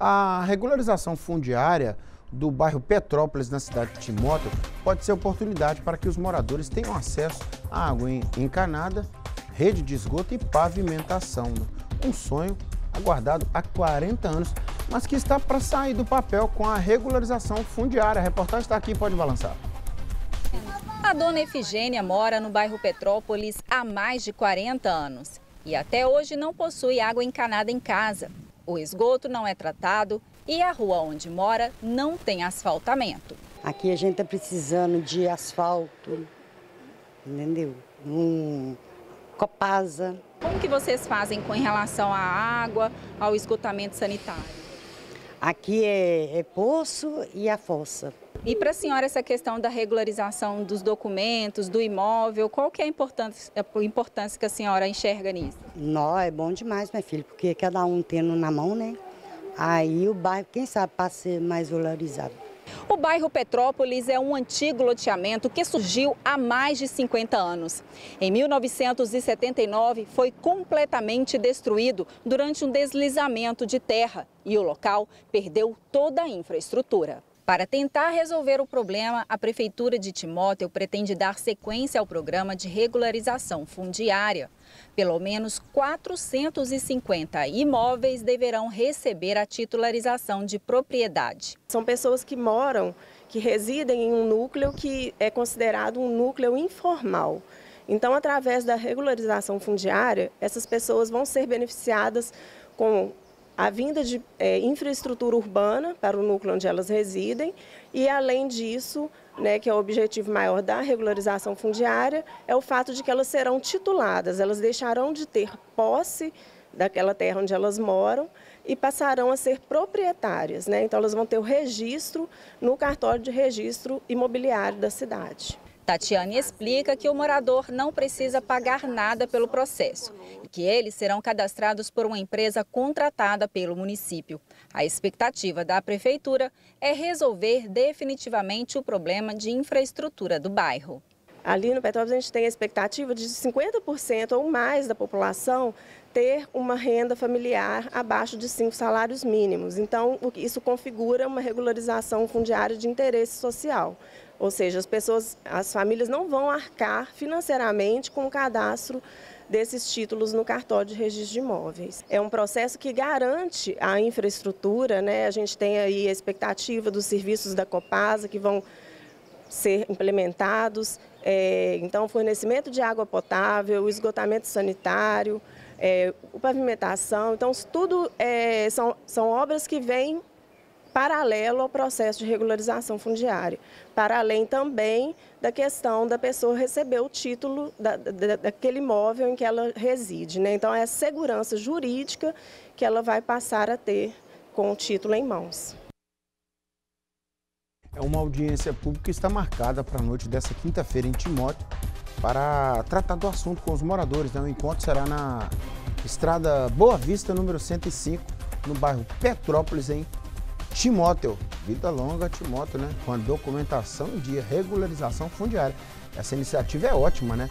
A regularização fundiária do bairro Petrópolis, na cidade de Timóteo, pode ser oportunidade para que os moradores tenham acesso à água encanada, rede de esgoto e pavimentação. Um sonho aguardado há 40 anos, mas que está para sair do papel com a regularização fundiária. A reportagem está aqui, pode balançar. A dona Efigênia mora no bairro Petrópolis há mais de 40 anos e até hoje não possui água encanada em casa. O esgoto não é tratado e a rua onde mora não tem asfaltamento. Aqui a gente está precisando de asfalto, entendeu? Um copasa. Como que vocês fazem com relação à água, ao esgotamento sanitário? Aqui é, é poço e a fossa. E para a senhora essa questão da regularização dos documentos, do imóvel, qual que é a importância, a importância que a senhora enxerga nisso? Não, é bom demais, minha filha, porque cada um tendo na mão, né? Aí o bairro, quem sabe, passa a ser mais valorizado. O bairro Petrópolis é um antigo loteamento que surgiu há mais de 50 anos. Em 1979, foi completamente destruído durante um deslizamento de terra e o local perdeu toda a infraestrutura. Para tentar resolver o problema, a Prefeitura de Timóteo pretende dar sequência ao programa de regularização fundiária. Pelo menos 450 imóveis deverão receber a titularização de propriedade. São pessoas que moram, que residem em um núcleo que é considerado um núcleo informal. Então, através da regularização fundiária, essas pessoas vão ser beneficiadas com a vinda de é, infraestrutura urbana para o núcleo onde elas residem e, além disso, né, que é o objetivo maior da regularização fundiária, é o fato de que elas serão tituladas, elas deixarão de ter posse daquela terra onde elas moram e passarão a ser proprietárias. Né? Então, elas vão ter o registro no cartório de registro imobiliário da cidade. Tatiane explica que o morador não precisa pagar nada pelo processo e que eles serão cadastrados por uma empresa contratada pelo município. A expectativa da prefeitura é resolver definitivamente o problema de infraestrutura do bairro. Ali no Petrópolis a gente tem a expectativa de 50% ou mais da população ter uma renda familiar abaixo de cinco salários mínimos. Então, isso configura uma regularização fundiária de interesse social. Ou seja, as pessoas, as famílias não vão arcar financeiramente com o cadastro desses títulos no cartório de registro de imóveis. É um processo que garante a infraestrutura, né? A gente tem aí a expectativa dos serviços da Copasa que vão ser implementados. É, então, fornecimento de água potável, esgotamento sanitário, é, pavimentação. Então, tudo é, são, são obras que vêm paralelo ao processo de regularização fundiária, para além também da questão da pessoa receber o título da, da, daquele imóvel em que ela reside. Né? Então, é a segurança jurídica que ela vai passar a ter com o título em mãos. É uma audiência pública que está marcada para a noite dessa quinta-feira em Timóteo para tratar do assunto com os moradores. Né? O encontro será na estrada Boa Vista, número 105, no bairro Petrópolis, em Timóteo, vida longa Timóteo, né? Com a documentação de regularização fundiária. Essa iniciativa é ótima, né?